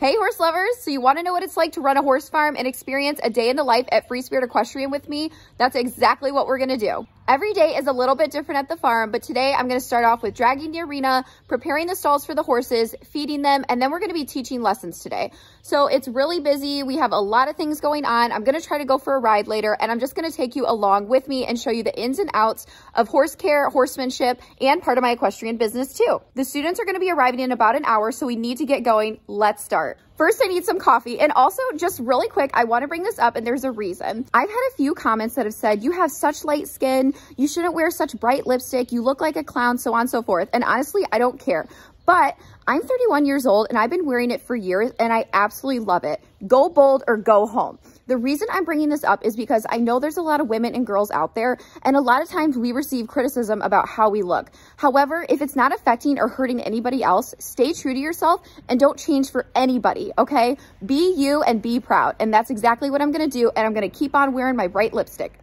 Hey horse lovers, so you wanna know what it's like to run a horse farm and experience a day in the life at Free Spirit Equestrian with me? That's exactly what we're gonna do. Every day is a little bit different at the farm, but today I'm gonna start off with dragging the arena, preparing the stalls for the horses, feeding them, and then we're gonna be teaching lessons today. So it's really busy. We have a lot of things going on. I'm gonna try to go for a ride later, and I'm just gonna take you along with me and show you the ins and outs of horse care, horsemanship, and part of my equestrian business too. The students are gonna be arriving in about an hour, so we need to get going. Let's start. First, I need some coffee. And also, just really quick, I want to bring this up and there's a reason. I've had a few comments that have said, you have such light skin, you shouldn't wear such bright lipstick, you look like a clown, so on and so forth. And honestly, I don't care. But I'm 31 years old and I've been wearing it for years and I absolutely love it. Go bold or go home. The reason I'm bringing this up is because I know there's a lot of women and girls out there and a lot of times we receive criticism about how we look. However, if it's not affecting or hurting anybody else, stay true to yourself and don't change for anybody, okay? Be you and be proud. And that's exactly what I'm gonna do and I'm gonna keep on wearing my bright lipstick.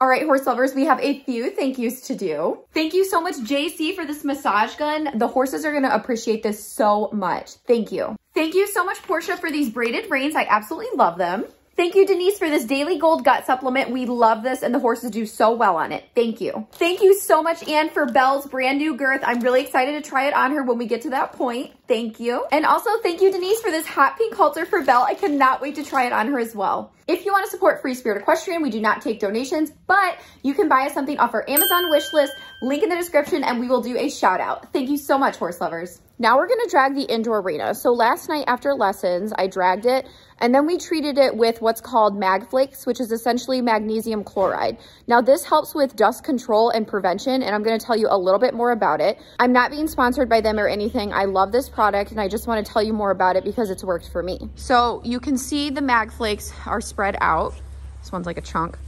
All right, horse lovers, we have a few thank yous to do. Thank you so much, JC, for this massage gun. The horses are gonna appreciate this so much. Thank you. Thank you so much, Portia, for these braided reins. I absolutely love them. Thank you, Denise, for this Daily Gold Gut Supplement. We love this and the horses do so well on it. Thank you. Thank you so much, Anne, for Belle's brand new girth. I'm really excited to try it on her when we get to that point. Thank you. And also thank you, Denise, for this hot pink halter for Belle. I cannot wait to try it on her as well. If you want to support Free Spirit Equestrian, we do not take donations, but you can buy us something off our Amazon wish list, link in the description, and we will do a shout out. Thank you so much, horse lovers. Now we're gonna drag the indoor arena. So last night after lessons, I dragged it and then we treated it with what's called MagFlakes, which is essentially magnesium chloride. Now this helps with dust control and prevention, and I'm gonna tell you a little bit more about it. I'm not being sponsored by them or anything. I love this product and I just wanna tell you more about it because it's worked for me. So you can see the mag flakes are spread out. This one's like a chunk.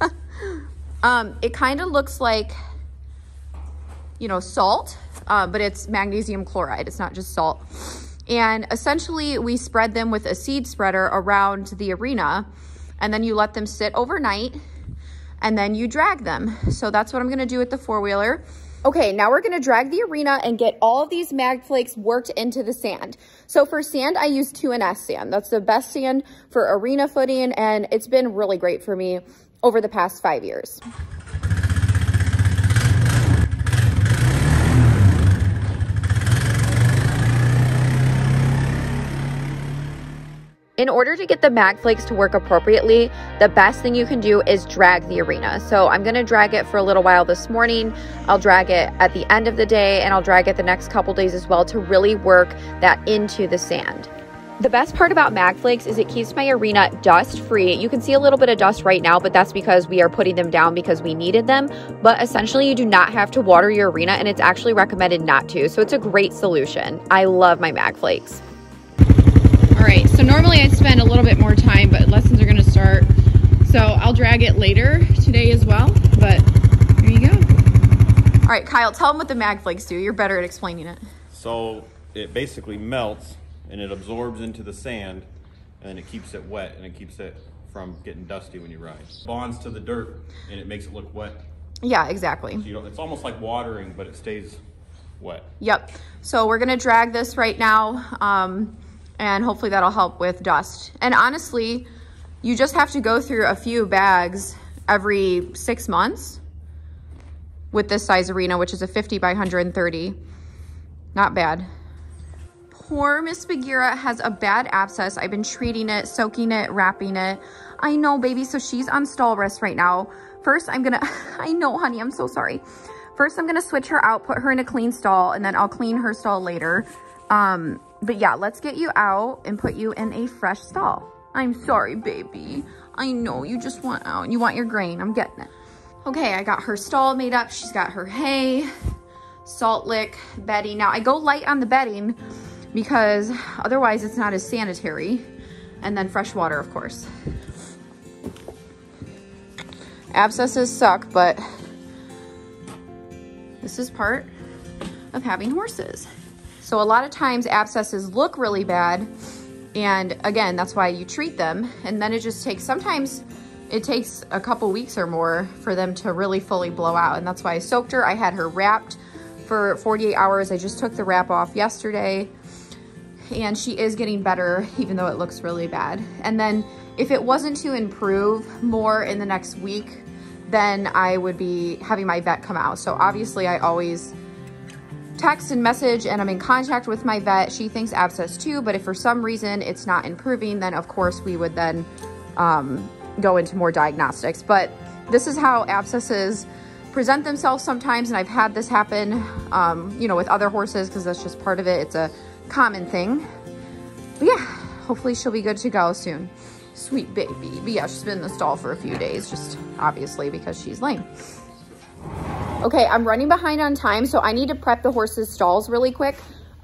um, it kind of looks like, you know, salt, uh, but it's magnesium chloride. It's not just salt. And essentially we spread them with a seed spreader around the arena and then you let them sit overnight and then you drag them. So that's what I'm gonna do with the four-wheeler. Okay, now we're gonna drag the arena and get all of these mag flakes worked into the sand. So for sand, I use 2NS sand. That's the best sand for arena footing and it's been really great for me over the past five years. In order to get the mag flakes to work appropriately, the best thing you can do is drag the arena. So I'm gonna drag it for a little while this morning. I'll drag it at the end of the day and I'll drag it the next couple days as well to really work that into the sand. The best part about mag flakes is it keeps my arena dust free. You can see a little bit of dust right now, but that's because we are putting them down because we needed them. But essentially you do not have to water your arena and it's actually recommended not to. So it's a great solution. I love my mag flakes. All right, so normally I'd spend a little bit more time, but lessons are gonna start. So I'll drag it later today as well, but here you go. All right, Kyle, tell them what the mag flakes do. You're better at explaining it. So it basically melts and it absorbs into the sand and then it keeps it wet and it keeps it from getting dusty when you ride. Bonds to the dirt and it makes it look wet. Yeah, exactly. So you don't, it's almost like watering, but it stays wet. Yep. So we're gonna drag this right now. Um, and hopefully that'll help with dust. And honestly, you just have to go through a few bags every six months with this size arena, which is a 50 by 130. Not bad. Poor Miss Bagheera has a bad abscess. I've been treating it, soaking it, wrapping it. I know, baby. So she's on stall rest right now. First, I'm gonna, I know, honey, I'm so sorry. First, I'm gonna switch her out, put her in a clean stall, and then I'll clean her stall later. Um, but yeah, let's get you out and put you in a fresh stall. I'm sorry, baby. I know you just want out. You want your grain. I'm getting it. Okay, I got her stall made up. She's got her hay, salt lick, bedding. Now, I go light on the bedding because otherwise it's not as sanitary. And then fresh water, of course. Abscesses suck, but this is part of having horses. So a lot of times abscesses look really bad. And again, that's why you treat them. And then it just takes, sometimes it takes a couple weeks or more for them to really fully blow out. And that's why I soaked her. I had her wrapped for 48 hours. I just took the wrap off yesterday. and she is getting better even though it looks really bad. And then if it wasn't to improve more in the next week, then I would be having my vet come out. So obviously I always text and message and I'm in contact with my vet. She thinks abscess too, but if for some reason it's not improving, then of course we would then um, go into more diagnostics. But this is how abscesses present themselves sometimes. And I've had this happen, um, you know, with other horses because that's just part of it. It's a common thing. But yeah, hopefully she'll be good to go soon. Sweet baby. But yeah, she's been in the stall for a few days, just obviously because she's lame. Okay, I'm running behind on time, so I need to prep the horses' stalls really quick.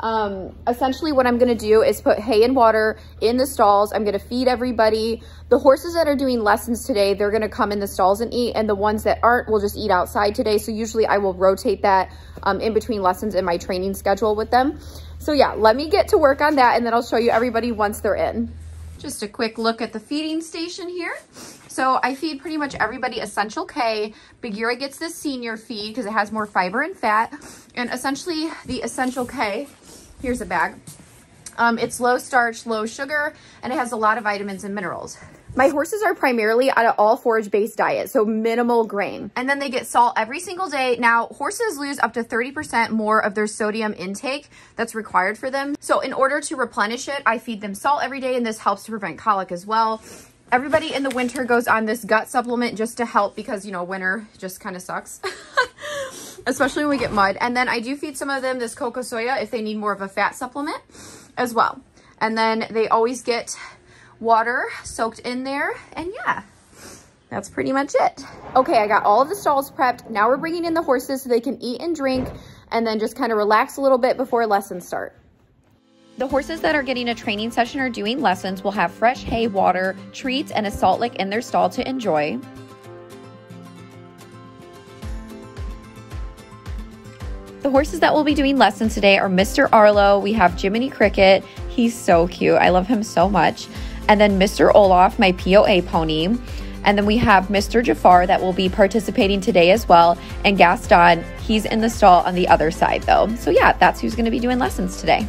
Um, essentially what I'm gonna do is put hay and water in the stalls. I'm gonna feed everybody. The horses that are doing lessons today, they're gonna come in the stalls and eat, and the ones that aren't will just eat outside today. So usually I will rotate that um, in between lessons in my training schedule with them. So yeah, let me get to work on that and then I'll show you everybody once they're in. Just a quick look at the feeding station here. So I feed pretty much everybody Essential K. Bagheera gets the senior feed because it has more fiber and fat. And essentially the Essential K Here's a bag. Um, it's low starch, low sugar, and it has a lot of vitamins and minerals. My horses are primarily on an all forage based diet, so minimal grain. And then they get salt every single day. Now, horses lose up to 30% more of their sodium intake that's required for them. So in order to replenish it, I feed them salt every day, and this helps to prevent colic as well. Everybody in the winter goes on this gut supplement just to help because, you know, winter just kind of sucks. especially when we get mud. And then I do feed some of them this Cocosoya if they need more of a fat supplement as well. And then they always get water soaked in there. And yeah, that's pretty much it. Okay, I got all of the stalls prepped. Now we're bringing in the horses so they can eat and drink and then just kind of relax a little bit before lessons start. The horses that are getting a training session or doing lessons will have fresh hay, water, treats, and a salt lick in their stall to enjoy. The horses that will be doing lessons today are Mr. Arlo. We have Jiminy Cricket. He's so cute. I love him so much. And then Mr. Olaf, my POA pony. And then we have Mr. Jafar that will be participating today as well. And Gaston, he's in the stall on the other side though. So yeah, that's who's gonna be doing lessons today.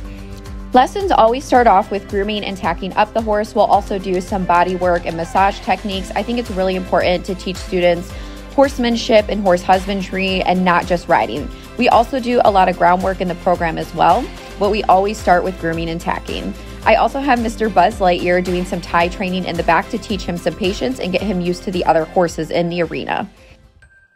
Lessons always start off with grooming and tacking up the horse. We'll also do some body work and massage techniques. I think it's really important to teach students horsemanship and horse husbandry and not just riding. We also do a lot of groundwork in the program as well, but we always start with grooming and tacking. I also have Mr. Buzz Lightyear doing some tie training in the back to teach him some patience and get him used to the other horses in the arena.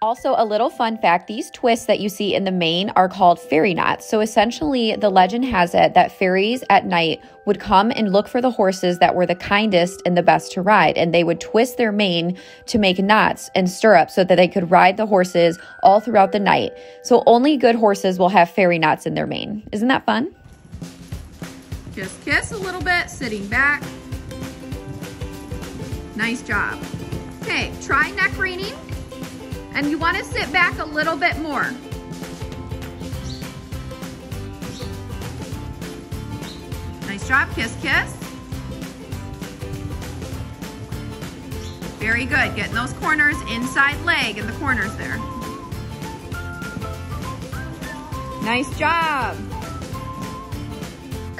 Also, a little fun fact these twists that you see in the mane are called fairy knots. So, essentially, the legend has it that fairies at night would come and look for the horses that were the kindest and the best to ride, and they would twist their mane to make knots and stirrups so that they could ride the horses all throughout the night. So, only good horses will have fairy knots in their mane. Isn't that fun? Just kiss a little bit, sitting back. Nice job. Okay, try neck reining. And you wanna sit back a little bit more. Nice job, kiss, kiss. Very good, getting those corners inside leg in the corners there. Nice job.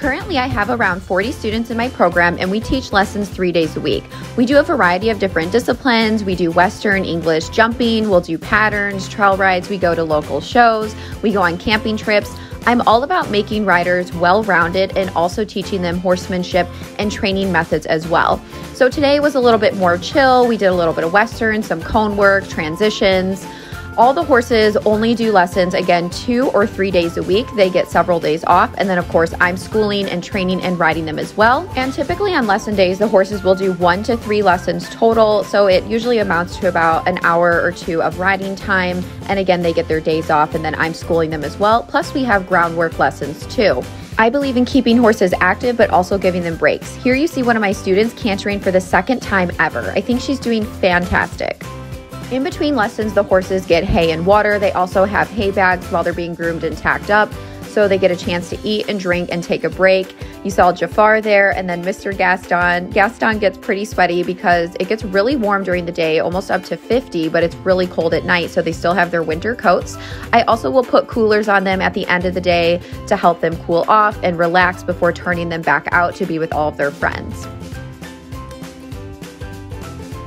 Currently, I have around 40 students in my program and we teach lessons three days a week. We do a variety of different disciplines. We do Western, English, jumping, we'll do patterns, trail rides, we go to local shows, we go on camping trips. I'm all about making riders well rounded and also teaching them horsemanship and training methods as well. So today was a little bit more chill. We did a little bit of Western, some cone work, transitions. All the horses only do lessons again two or three days a week. They get several days off. And then, of course, I'm schooling and training and riding them as well. And typically on lesson days, the horses will do one to three lessons total. So it usually amounts to about an hour or two of riding time. And again, they get their days off, and then I'm schooling them as well. Plus, we have groundwork lessons too. I believe in keeping horses active, but also giving them breaks. Here you see one of my students cantering for the second time ever. I think she's doing fantastic. In between lessons, the horses get hay and water. They also have hay bags while they're being groomed and tacked up. so they get a chance to eat and drink and take a break. You saw Jafar there and then Mr. Gaston. Gaston gets pretty sweaty because it gets really warm during the day, almost up to 50, but it's really cold at night, so they still have their winter coats. I also will put coolers on them at the end of the day to help them cool off and relax before turning them back out to be with all of their friends.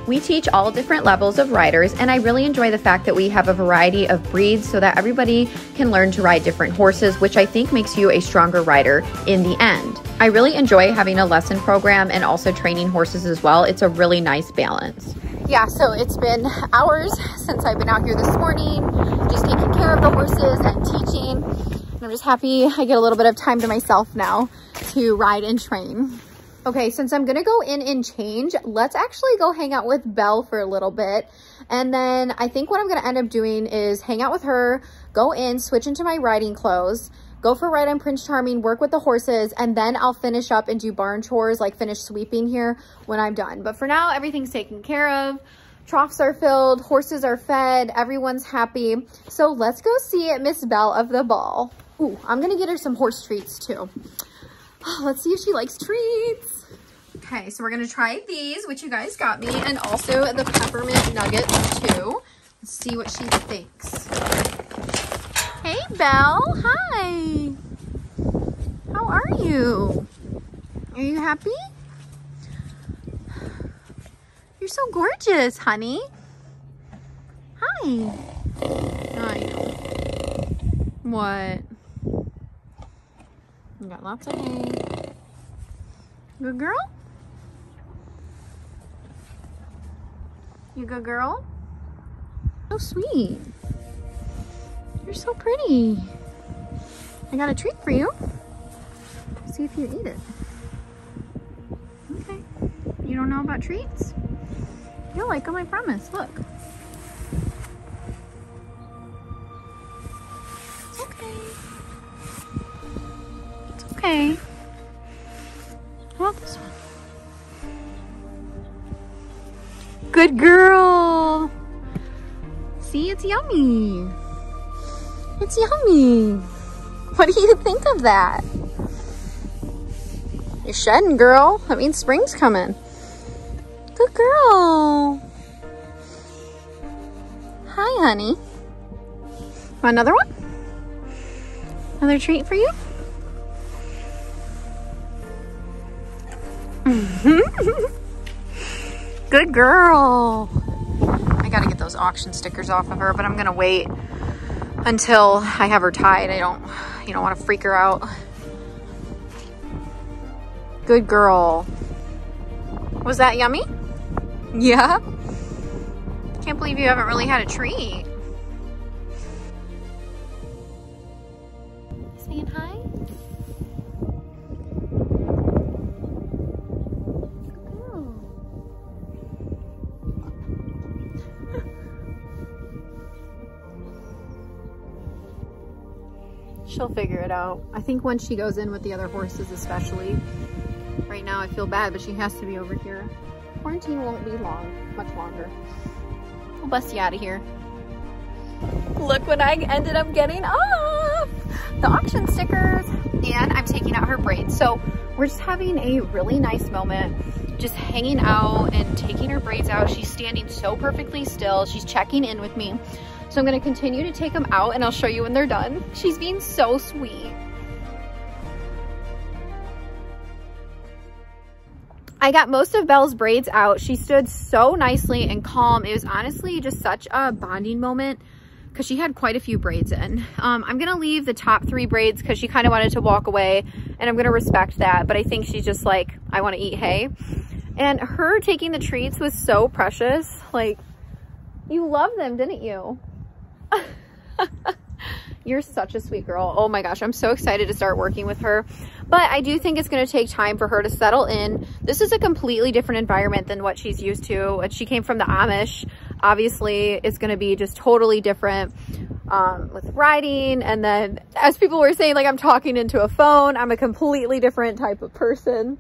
We teach all different levels of riders, and I really enjoy the fact that we have a variety of breeds so that everybody can learn to ride different horses, which I think makes you a stronger rider in the end. I really enjoy having a lesson program and also training horses as well. It's a really nice balance. Yeah, so it's been hours since I've been out here this morning, just taking care of the horses and teaching. And I'm just happy I get a little bit of time to myself now to ride and train. Okay, since I'm gonna go in and change, let's actually go hang out with Belle for a little bit. And then I think what I'm gonna end up doing is hang out with her, go in, switch into my riding clothes, go for a ride on Prince Charming, work with the horses, and then I'll finish up and do barn chores, like finish sweeping here when I'm done. But for now, everything's taken care of. Troughs are filled, horses are fed, everyone's happy. So let's go see Miss Belle of the Ball. Ooh, I'm gonna get her some horse treats too. Let's see if she likes treats. Okay, so we're gonna try these, which you guys got me, and also the peppermint nuggets too. Let's see what she thinks. Hey, Belle. Hi. How are you? Are you happy? You're so gorgeous, honey. Hi. I know. What? Got lots of hay. Good girl? You good girl? So sweet. You're so pretty. I got a treat for you. See if you eat it. Okay. You don't know about treats? You'll like them, I promise. Look. Okay. How about this one? Good girl. See, it's yummy. It's yummy. What do you think of that? You're shedding, girl. That means spring's coming. Good girl. Hi, honey. Want another one? Another treat for you? Good girl. I gotta get those auction stickers off of her, but I'm gonna wait until I have her tied. I don't, you don't want to freak her out. Good girl. Was that yummy? Yeah? Can't believe you haven't really had a treat. She'll figure it out. I think once she goes in with the other horses especially. Right now I feel bad, but she has to be over here. Quarantine won't be long, much longer. We'll bust you out of here. Look what I ended up getting off! The auction stickers. And I'm taking out her braids. So we're just having a really nice moment just hanging out and taking her braids out. She's standing so perfectly still. She's checking in with me. So I'm gonna continue to take them out and I'll show you when they're done. She's being so sweet. I got most of Belle's braids out. She stood so nicely and calm. It was honestly just such a bonding moment because she had quite a few braids in. Um, I'm going to leave the top three braids because she kind of wanted to walk away and I'm going to respect that. But I think she's just like, I want to eat hay. And her taking the treats was so precious. Like, you love them, didn't you? You're such a sweet girl. Oh my gosh, I'm so excited to start working with her. But I do think it's going to take time for her to settle in. This is a completely different environment than what she's used to. She came from the Amish. Obviously, it's going to be just totally different um, with riding. And then as people were saying, like I'm talking into a phone, I'm a completely different type of person.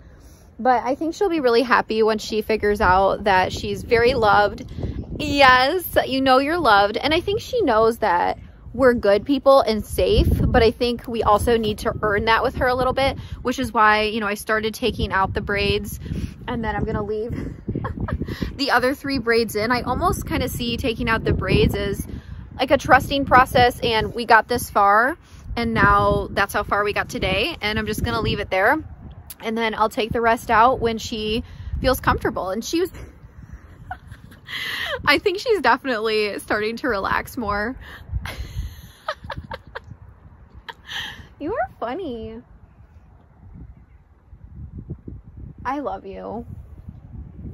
But I think she'll be really happy when she figures out that she's very loved. Yes, you know you're loved. And I think she knows that we're good people and safe, but I think we also need to earn that with her a little bit, which is why, you know, I started taking out the braids and then I'm going to leave the other three braids in. I almost kind of see taking out the braids as like a trusting process and we got this far and now that's how far we got today and I'm just going to leave it there and then I'll take the rest out when she feels comfortable and she was I think she's definitely starting to relax more. you are funny. I love you.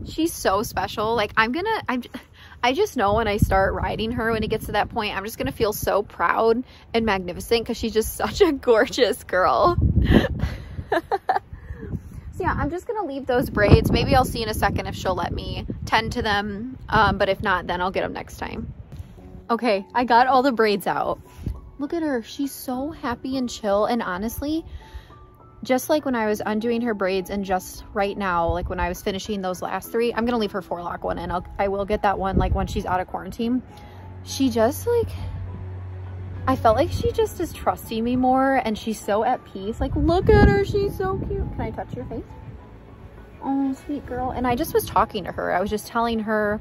She's so special. Like I'm gonna, I'm, I just know when I start riding her, when it gets to that point, I'm just gonna feel so proud and magnificent because she's just such a gorgeous girl. yeah, I'm just gonna leave those braids. Maybe I'll see in a second if she'll let me tend to them. Um, but if not, then I'll get them next time. Okay, I got all the braids out. Look at her. She's so happy and chill. And honestly, just like when I was undoing her braids and just right now, like when I was finishing those last three, I'm going to leave her forelock one and I'll, I will get that one like when she's out of quarantine. She just like, I felt like she just is trusting me more and she's so at peace. Like, look at her. She's so cute. Can I touch your face? Oh, sweet girl. And I just was talking to her. I was just telling her,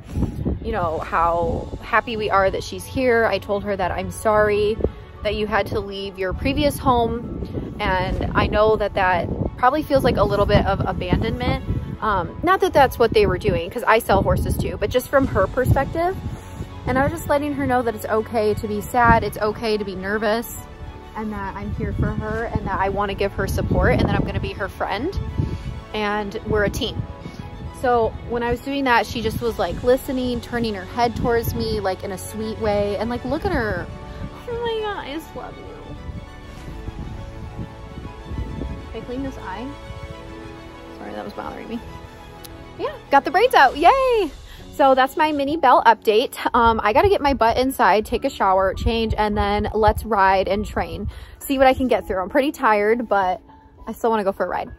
you know, how happy we are that she's here. I told her that I'm sorry that you had to leave your previous home. And I know that that probably feels like a little bit of abandonment. Um, not that that's what they were doing because I sell horses too, but just from her perspective. And I was just letting her know that it's okay to be sad. It's okay to be nervous and that I'm here for her and that I want to give her support and that I'm going to be her friend and we're a team. So when I was doing that, she just was like listening, turning her head towards me like in a sweet way. And like, look at her. Oh my God, I just love you. Can I clean this eye? Sorry, that was bothering me. Yeah, got the braids out, yay! So that's my mini Belle update. Um, I gotta get my butt inside, take a shower, change, and then let's ride and train. See what I can get through. I'm pretty tired, but I still wanna go for a ride.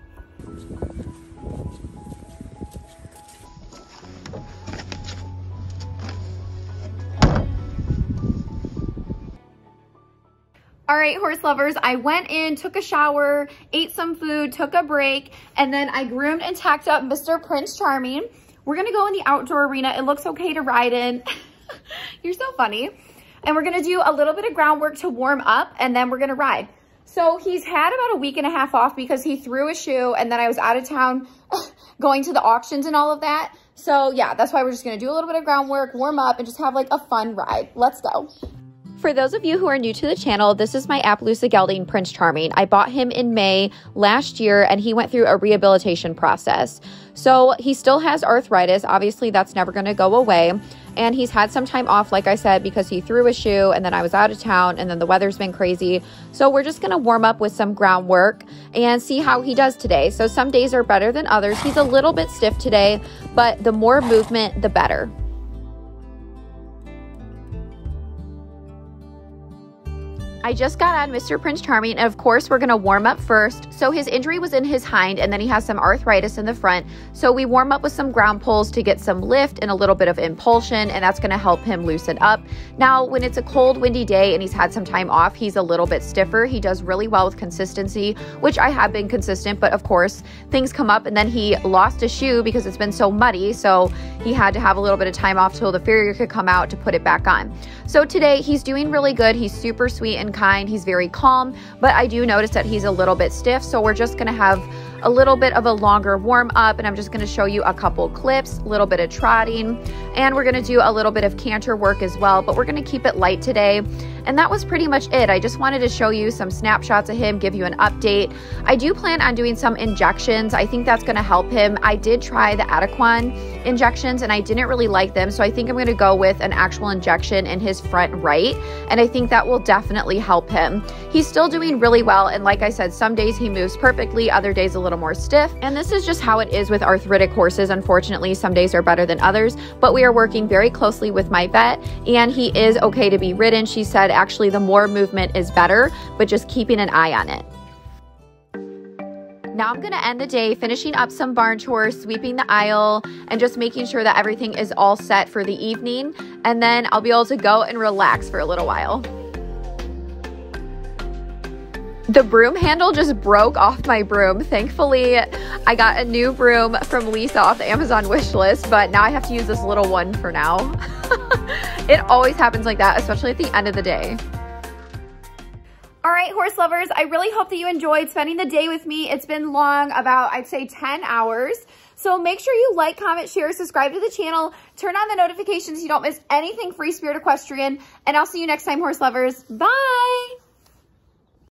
All right, horse lovers, I went in, took a shower, ate some food, took a break, and then I groomed and tacked up Mr. Prince Charming. We're gonna go in the outdoor arena. It looks okay to ride in. You're so funny. And we're gonna do a little bit of groundwork to warm up, and then we're gonna ride. So he's had about a week and a half off because he threw a shoe, and then I was out of town going to the auctions and all of that. So yeah, that's why we're just gonna do a little bit of groundwork, warm up, and just have like a fun ride. Let's go. For those of you who are new to the channel, this is my Appaloosa gelding, Prince Charming. I bought him in May last year and he went through a rehabilitation process. So he still has arthritis. Obviously, that's never going to go away. And he's had some time off, like I said, because he threw a shoe and then I was out of town and then the weather's been crazy. So we're just going to warm up with some groundwork and see how he does today. So some days are better than others. He's a little bit stiff today, but the more movement, the better. I just got on Mr. Prince Charming, and of course, we're gonna warm up first. So his injury was in his hind, and then he has some arthritis in the front. So we warm up with some ground pulls to get some lift and a little bit of impulsion, and that's gonna help him loosen up. Now, when it's a cold, windy day and he's had some time off, he's a little bit stiffer. He does really well with consistency, which I have been consistent, but of course, things come up, and then he lost a shoe because it's been so muddy. So he had to have a little bit of time off till the farrier could come out to put it back on. So today, he's doing really good. He's super sweet and kind. He's very calm, but I do notice that he's a little bit stiff. So we're just going to have a little bit of a longer warm up and I'm just going to show you a couple clips, a little bit of trotting, and we're going to do a little bit of canter work as well, but we're going to keep it light today. And that was pretty much it. I just wanted to show you some snapshots of him, give you an update. I do plan on doing some injections. I think that's going to help him. I did try the Adequan injections and I didn't really like them. So I think I'm going to go with an actual injection in his front right. And I think that will definitely help him. He's still doing really well. And like I said, some days he moves perfectly, other days a little more stiff. And this is just how it is with arthritic horses. Unfortunately, some days are better than others, but we are working very closely with my vet and he is okay to be ridden. She said actually the more movement is better, but just keeping an eye on it. Now I'm to end the day finishing up some barn chores, sweeping the aisle, and just making sure that everything is all set for the evening. And then I'll be able to go and relax for a little while. The broom handle just broke off my broom. Thankfully, I got a new broom from Lisa off the Amazon wish list, but now I have to use this little one for now. it always happens like that, especially at the end of the day. All right, horse lovers, I really hope that you enjoyed spending the day with me. It's been long, about, I'd say 10 hours. So make sure you like, comment, share, subscribe to the channel, turn on the notifications so you don't miss anything Free Spirit Equestrian, and I'll see you next time, horse lovers. Bye!